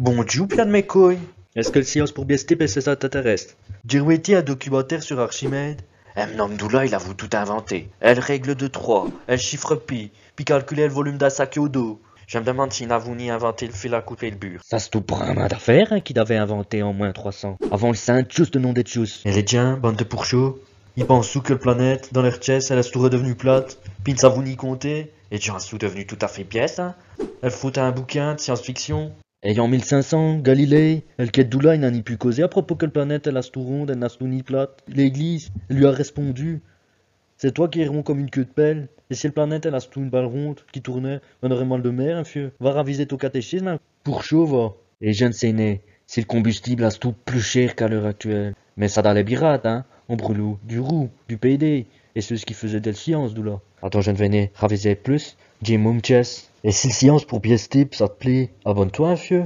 Bon Dieu, plein de mes couilles. Est-ce que le science pour Biestip est extraterrestre Dirweti un documentaire sur Archimède? Mnamdoula, il avoue tout inventer. Elle règle de 3, elle chiffre pi, puis calculer le volume d'un sac au dos. Je me demande s'il n'a ni inventé le fil à couper le bur. Ça c'est tout pour un main d'affaires hein, qu'il avait inventé en moins 300. Avant le saint juste de nom des tchous. Et les diens, bande de pourchauds, ils pensent tout que le planète, dans leur chest, elle est tout redevenue plate, puis ils ne savent ni compter, et déjà tout devenu tout à fait pièce, hein. Elle fout un bouquin de science-fiction. Ayant 1500, Galilée, elle quête doula, il n'a ni pu causer à propos que le planète, elle a tout ronde, elle n'a tout ni plate? L'église, lui a répondu. C'est toi qui es rond comme une queue de pelle. Et si le planète, elle a tout une balle ronde qui tournait, on aurait mal de mer, un fieu. Va raviser ton catéchisme, hein. pour chaud. Et jeune né, si le combustible a tout plus cher qu'à l'heure actuelle. Mais ça dans les pirates, hein. On brûle du roux, du PD, et ceux qui faisaient des sciences, doula. Attends, je ne venais raviser plus, Jim Mumches. Et si science pour type, ça te plaît, abonne-toi, fieu.